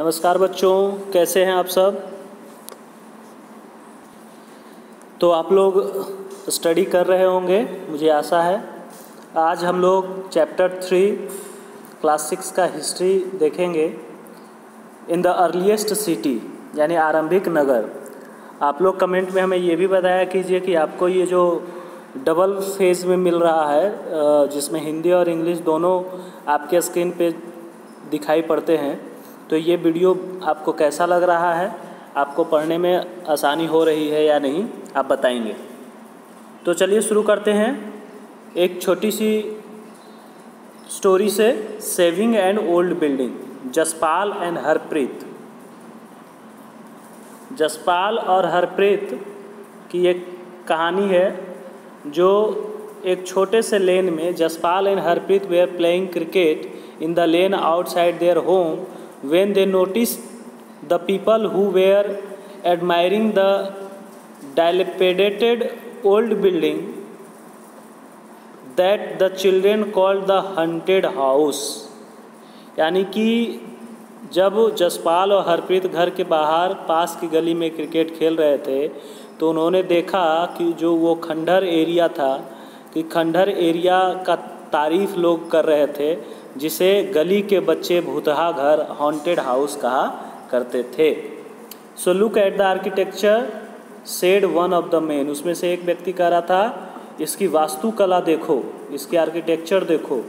नमस्कार बच्चों, कैसे हैं आप सब? तो आप लोग स्टडी कर रहे होंगे, मुझे आशा है। आज हम लोग चैप्टर थ्री क्लास सिक्स का हिस्ट्री देखेंगे। इन द अर्लीस्ट सिटी यानी आरंभिक नगर। आप लोग कमेंट में हमें ये भी बताया कीजिए कि आपको ये जो डबल फ़ेज़ में मिल रहा है जिसमें हिंदी और इंग्लिश दोनों आपके स्क्रीन पे दिखाई पड़ते हैं। तो ये वीडियो आपको कैसा लग रहा है? आपको पढ़ने में आसानी हो रही है या नहीं? आप बताएँगे। तो चलिए शुरू करते हैं। एक छोटी सी स्टोरी से saving and old building Jaspal and Harpreet. Jaspal और हरप्रीत की एक कहानी है, जो एक छोटे से लेन में Jaspal and Harpreet were playing cricket in the lane outside their home when they notice the people who were admiring the dilapidated old building that the children called the haunted house यानी कि जब जसपाल और हरप्रीत घर के बाहर पास की गली में क्रिकेट खेल रहे थे तो उन्होंने देखा कि जो वो खंडर एरिया था, कि खंडर एरिया का तारीफ़ लोग कर रहे थे जिसे गली के बच्चे भूतहा घर हॉन्टेड हाउस कहा करते थे। So look at the architecture said one of the men उसमें से एक व्यक्ति कह रहा था, इसकी वास्तुकला देखो, इसके आर्किटेक्चर देखो।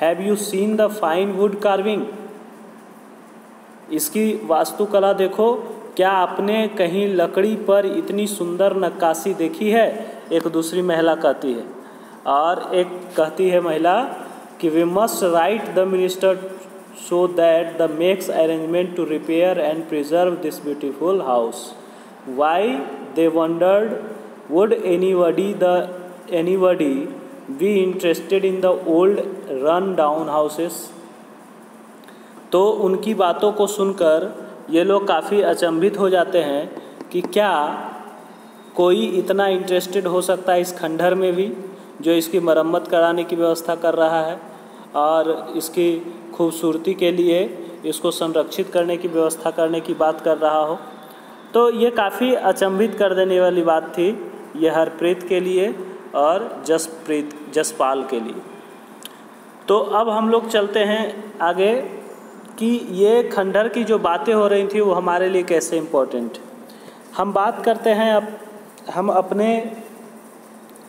Have you seen the fine wood carving इसकी वास्तुकला देखो, क्या आपने कहीं लकड़ी पर इतनी सुंदर नक्काशी देखी है? एक दूसरी महिला कहती है। और एक कहती है महिला कि we must write the minister so that the makes arrangement to repair and preserve this beautiful house why they wondered would the anybody be interested in the old run down houses तो उनकी बातों को सुनकर ये लोग काफ़ी अचंभित हो जाते हैं कि क्या कोई इतना इंटरेस्टेड हो सकता है इस खंडहर में भी, जो इसकी मरम्मत कराने की व्यवस्था कर रहा है। और इसकी खूबसूरती के लिए इसको संरक्षित करने की, व्यवस्था करने की बात कर रहा हो। तो ये काफ़ी अचंभित कर देने वाली बात थी, ये हरप्रीत के लिए और जसप्रीत, जसपाल के लिए। तो अब हम लोग चलते हैं आगे कि ये खंडर की जो बातें हो रही थी वो हमारे लिए कैसे इम्पोर्टेंट हम बात करते हैं अब हम अपने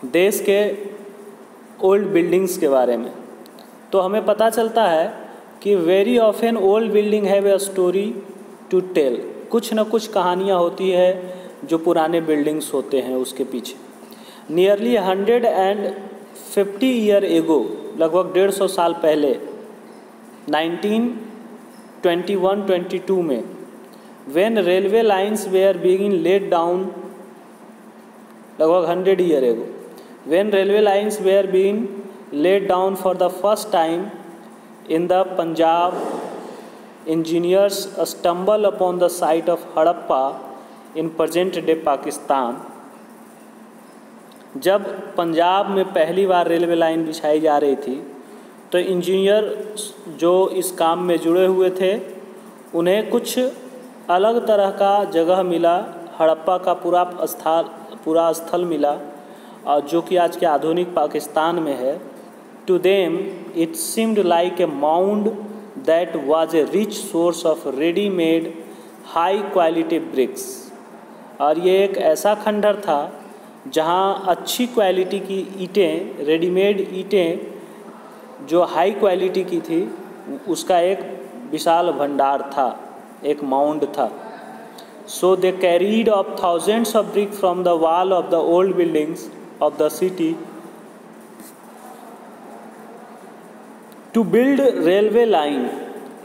देश के ओल्ड बिल्डिंग्स के बारे में। तो हमें पता चलता है कि very often old building have a story to tell कुछ न कुछ कहानियाँ होती है जो पुराने बिल्डिंग्स होते हैं उसके पीछे. Nearly hundred and fifty year ago लगभग डेढ़ सौ साल पहले nineteen twenty one twenty two में वेन रेलवे लाइन्स वेयर बीगिन लेट डाउन लगभग hundred year ago when railway lines were been laid down for the first time in the Punjab engineers stumble upon the site of Harappa in present day Pakistan जब पंजाब में पहली बार railway line बिछाई जा रही थी तो engineer जो इस काम में जुड़े हुए थे, उन्हें कुछ अलग तरह का जगह मिला, हड़प्पा का पूरा स्थल पूरा स्थल मिला और जो कि आज के आधुनिक पाकिस्तान में है। To them it seemed like a mound that was a rich source of readymade high quality bricks और ये एक ऐसा खंडर था, जहाँ अच्छी क्वालिटी की ईंटें रेडीमेड ईंटें, जो हाई क्वालिटी की थी, उसका एक विशाल भंडार था, एक माउंड था। So they carried off thousands of brick from the wall of the old buildings of the city to build railway line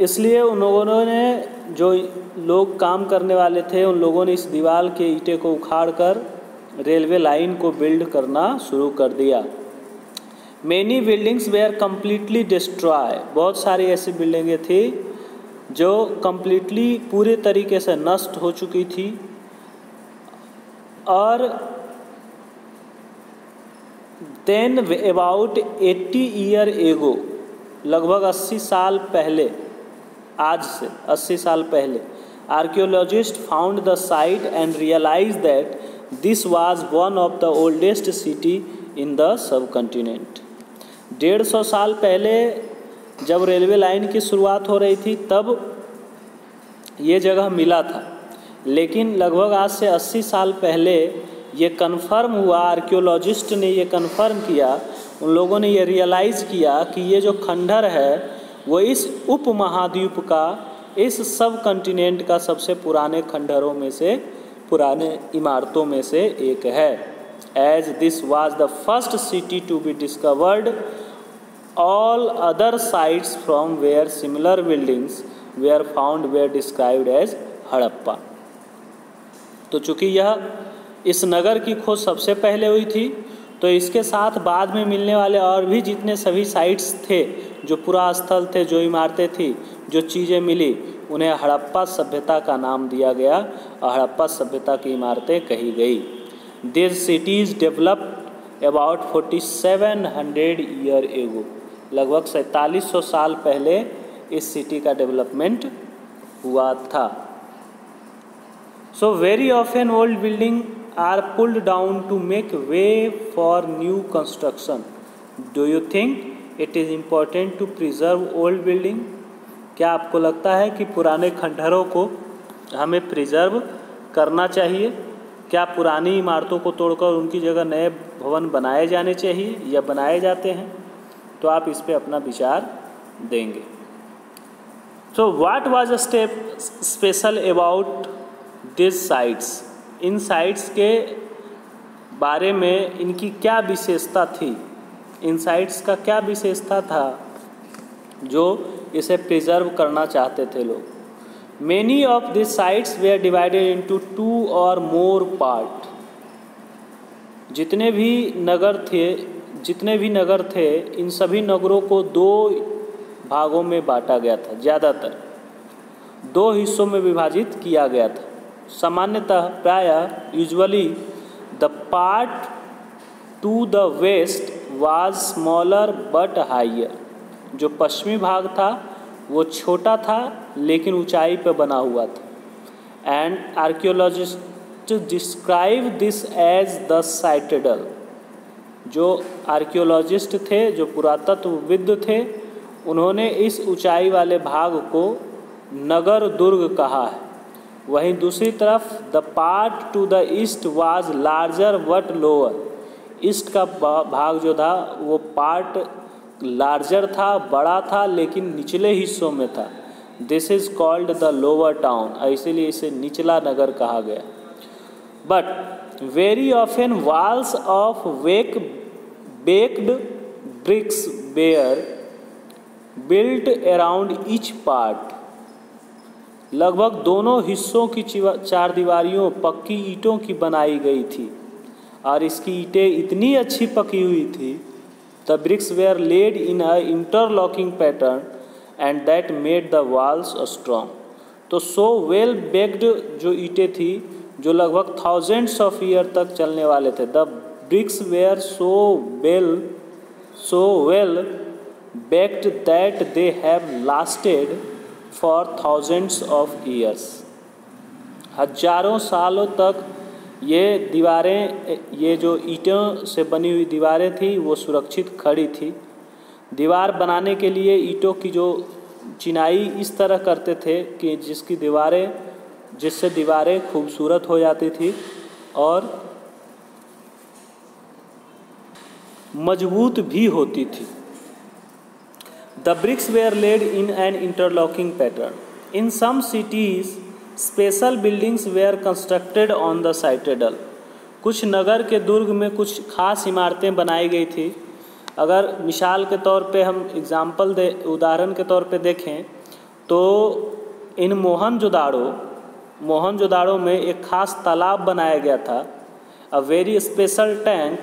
इसलिए उन लोगों ने जो लोग काम करने वाले थे, उन लोगों ने इस दीवार के ईंटे को उखाड़ कर रेलवे लाइन को बिल्ड करना शुरू कर दिया। Many buildings were completely destroy बहुत सारी ऐसी बिल्डिंगें थी जो कम्प्लीटली पूरे तरीके से नष्ट हो चुकी थी। और देन अबाउट 80 ईयर एगो लगभग 80 साल पहले, आज से 80 साल पहले archaeologist found the site and realise that this was one of the oldest city in the subcontinent डेढ़ सौ साल पहले, जब रेलवे लाइन की शुरुआत हो रही थी, तब ये जगह मिला था। लेकिन लगभग आज से 80 साल पहले ये कन्फर्म हुआ आर्कियोलॉजिस्ट ने ये कन्फर्म किया उन लोगों ने ये रियलाइज़ किया कि ये जो खंडर है, वो इस उप महाद्वीप का, इस सब कंटिनेंट का सबसे पुराने खंडरों में से, पुराने इमारतों में से एक है। As this was the first city to be discovered all other sites from where similar buildings were found were described as Harappa. तो चूँकि यह इस नगर की खोज सबसे पहले हुई थी तो इसके साथ बाद में मिलने वाले और भी जितने सभी साइट्स थे, जो पुरा स्थल थे, जो इमारतें थी, जो चीज़ें मिली, उन्हें हड़प्पा सभ्यता का नाम दिया गया और हड़प्पा सभ्यता की इमारतें कही गई। This cities developed about forty seven hundred year ago लगभग सैंतालीस सौ साल पहले इस सिटी का डेवलपमेंट हुआ था। So very often old building are pulled down to make way for new construction do you think it is important to preserve old building क्या आपको लगता है कि पुराने खंडहरों को हमें प्रिजर्व करना चाहिए? क्या पुरानी इमारतों को तोड़कर उनकी जगह नए भवन बनाए जाने चाहिए या बनाए जाते हैं? तो आप इस पर अपना विचार देंगे। So what was a step special about this sites in sites के बारे में इनकी क्या विशेषता थी? इन साइट्स का क्या विशेषता था जो इसे प्रिजर्व करना चाहते थे लोग? Many of this sites were divided into two और मोर पार्ट जितने भी नगर थे, जितने भी नगर थे, इन सभी नगरों को दो भागों में बांटा गया था, ज़्यादातर। दो हिस्सों में विभाजित किया गया था। सामान्यतः प्राय usually the part to the west was smaller but higher जो पश्चिमी भाग था, वो छोटा था, लेकिन ऊंचाई पर बना हुआ था। And archaeologist describe this as the citadel जो आर्कियोलॉजिस्ट थे, जो पुरातत्वविद थे, उन्होंने इस ऊंचाई वाले भाग को नगर दुर्ग कहा है। वहीं दूसरी तरफ़ the part to the east was larger but lower east का भाग जो था, वो पार्ट लार्जर था, बड़ा था, लेकिन निचले हिस्सों में था। This is called the lower town इसीलिए इसे निचला नगर कहा गया। But very often walls of wake baked bricks were built around each part लगभग दोनों हिस्सों की चार दीवारियों पक्की ईंटों की बनाई गई थी। और इसकी ईंटें इतनी अच्छी पकी हुई थी the bricks were laid in a interlocking pattern and that made the walls strong तो सो वेल बेग्ड जो ईंटें थी, जो लगभग थाउजेंड्स ऑफ़ ईयर तक चलने वाले थे the bricks were so well so well baked that they have lasted for thousands of years हज़ारों सालों तक ये दीवारें, ये जो ईंटों से बनी हुई दीवारें थी, वो सुरक्षित खड़ी थी। दीवार बनाने के लिए ईंटों की जो चिनाई इस तरह करते थे कि जिसकी दीवारें, जिससे दीवारें खूबसूरत हो जाती थी और मज़बूत भी होती थी। The bricks were laid in an interlocking pattern. In some cities, special buildings were constructed on the citadel. कुछ नगर के दुर्ग में कुछ खास इमारतें बनाई गई थी अगर मिसाल के तौर पे हम एग्ज़ाम्पल दे उदाहरण के तौर पे देखें तो इन मोहनजोदाड़ो मोहनजोदाड़ो में एक खास तालाब बनाया गया था a very special tank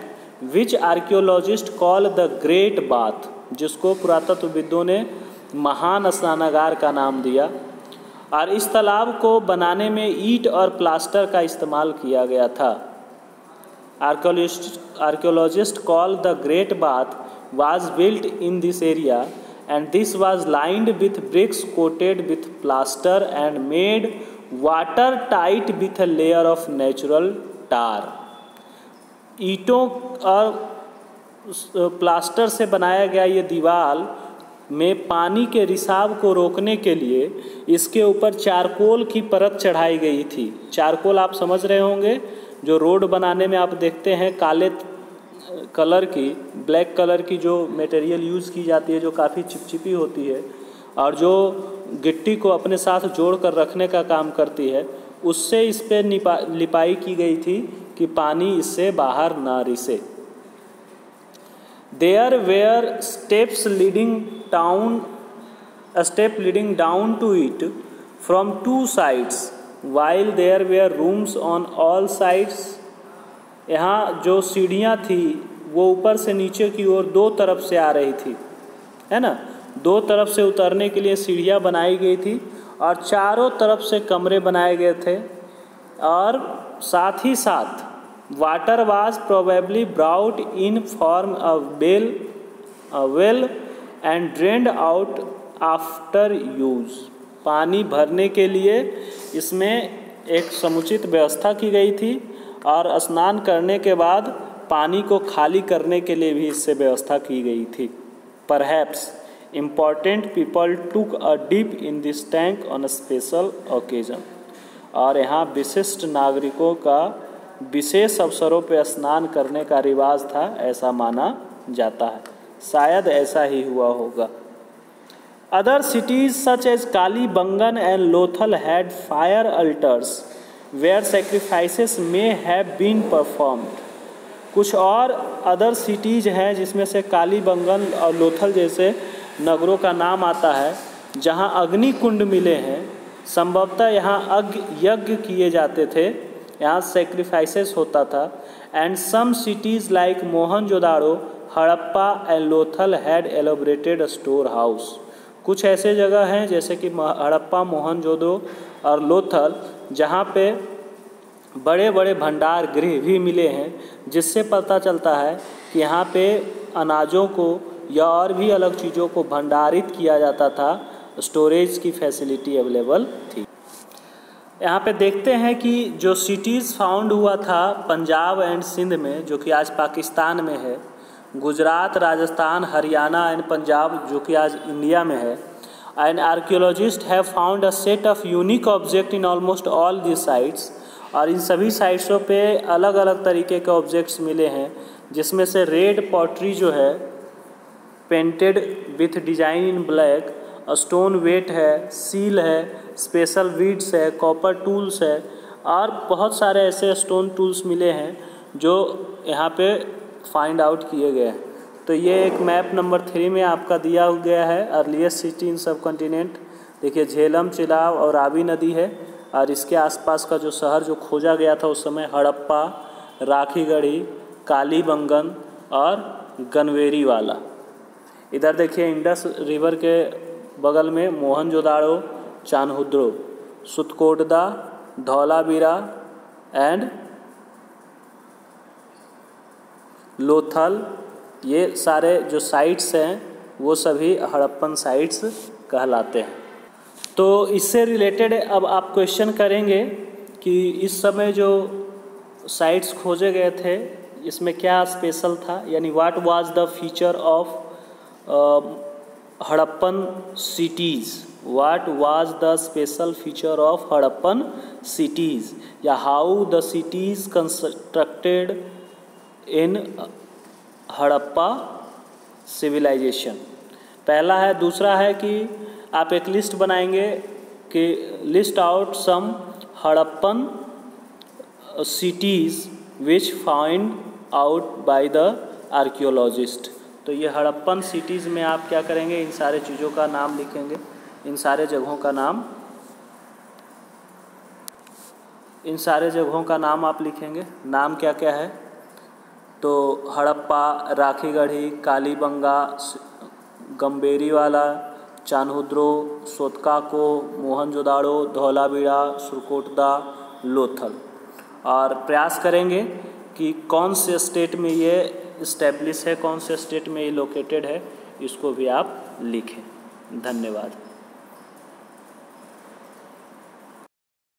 which archaeologist call the great bath जिसको पुरातत्वविदों ने महान स्नानागार का नाम दिया। और इस तालाब को बनाने में ईट और प्लास्टर का इस्तेमाल किया गया था। Archaeologist archaeologist call the great bath was built in this area and this was lined with bricks coated with plaster and made watertight with a layer of natural tar ईटों और प्लास्टर से बनाया गया ये दीवार में पानी के रिसाव को रोकने के लिए इसके ऊपर चारकोल की परत चढ़ाई गई थी। चारकोल आप समझ रहे होंगे, जो रोड बनाने में आप देखते हैं, काले कलर की, ब्लैक कलर की जो मटेरियल यूज़ की जाती है, जो काफ़ी चिपचिपी होती है, और जो गिट्टी को अपने साथ जोड़ कर रखने का काम करती है, उससे इस पर लिपाई की गई थी कि पानी इससे बाहर ना Rise. There were steps leading down step leading down to it from two sides while there were rooms on all sides यहाँ जो सीढ़ियाँ थी, वो ऊपर से नीचे की ओर दो तरफ़ से आ रही थी, है ना? दो तरफ़ से उतरने के लिए सीढ़ियाँ बनाई गई थी और चारों तरफ़ से कमरे बनाए गए थे और साथ ही साथ water was probably brought in from a bell well and drained out after use पानी भरने के लिए इसमें एक समुचित व्यवस्था की गई थी और स्नान करने के बाद पानी को खाली करने के लिए भी इससे व्यवस्था की गई थी। Perhaps important people took a dip in this tank on a special occasion और यहाँ विशिष्ट नागरिकों का विशेष अवसरों पर स्नान करने का रिवाज था, ऐसा माना जाता है। शायद ऐसा ही हुआ होगा। Other cities such as Kalibangan and Lothal had fire altars where sacrifices may have been performed कुछ और अदर सिटीज़ हैं जिसमें से काली बंगन और लोथल जैसे नगरों का नाम आता है, जहाँ अग्नि कुंड मिले हैं। संभवतः यहाँ यज्ञ किए जाते थे। यहाँ सेक्रीफाइसेस होता था। And some cities like Mohenjodaro Harappa and Lothal had elaborated storehouse कुछ ऐसे जगह हैं जैसे कि हड़प्पा मोहनजोदड़ो और लोथल जहाँ पे बड़े बड़े भंडार गृह भी मिले हैं, जिससे पता चलता है कि यहाँ पे अनाजों को या और भी अलग चीज़ों को भंडारित किया जाता था। स्टोरेज की फैसिलिटी अवेलेबल थी। यहाँ पे देखते हैं कि जो सिटीज़ फाउंड हुआ था पंजाब एंड सिंध में, जो कि आज पाकिस्तान में है, गुजरात, राजस्थान, हरियाणा एंड पंजाब, जो कि आज इंडिया में है and archaeologist have found a set of unique object in almost all the sites और इन सभी साइट्सों पे अलग अलग तरीके के ऑब्जेक्ट्स मिले हैं, जिसमें से रेड पॉटरी जो है painted with design in black stone weight है सील है स्पेशल वीड्स है, कॉपर टूल्स है, और बहुत सारे ऐसे स्टोन टूल्स मिले हैं जो यहाँ पे फाइंड आउट किए गए हैं। तो ये एक मैप नंबर थ्री में आपका दिया गया है अर्लीस्ट सिटी इन सब कॉन्टिनेंट देखिए, झेलम, चिलाव और रावी नदी है, और इसके आसपास का जो शहर जो खोजा गया था उस समय हड़प्पा, राखीगढ़ी, कालीबंगन और गनवेरी वाला इधर देखिए इंडस रिवर के बगल में मोहनजोदाड़ो चानहुद्रो, सुतकोटदा, धौलावीरा एंड लोथल, ये सारे जो साइट्स हैं, वो सभी हड़प्पन साइट्स कहलाते हैं। तो इससे रिलेटेड अब आप क्वेश्चन करेंगे कि इस समय जो साइट्स खोजे गए थे, इसमें क्या स्पेशल था? यानी what was the feature of Harappan cities what was the special feature of Harappan cities या how the cities constructed in Harappa civilisation पहला है, दूसरा है कि आप एक लिस्ट बनाएँगे कि list out some Harappan cities which find out by the archaeologist तो ये हड़प्पन सिटीज़ में आप क्या करेंगे? इन सारे चीज़ों का नाम लिखेंगे। इन सारे जगहों का नाम। इन सारे जगहों का नाम आप लिखेंगे। नाम क्या क्या है? तो हड़प्पा, राखीगढ़ी, कालीबंगा गम्बेरी वाला चानहुद्रो, सोतकाको, मोहनजोदाड़ो धौलावीरा सुरकोटदा, लोथल। और प्रयास करेंगे कि कौन से स्टेट में ये इस्टेब्लिश है, कौन से स्टेट में ये लोकेटेड है, इसको भी आप लिखें। धन्यवाद।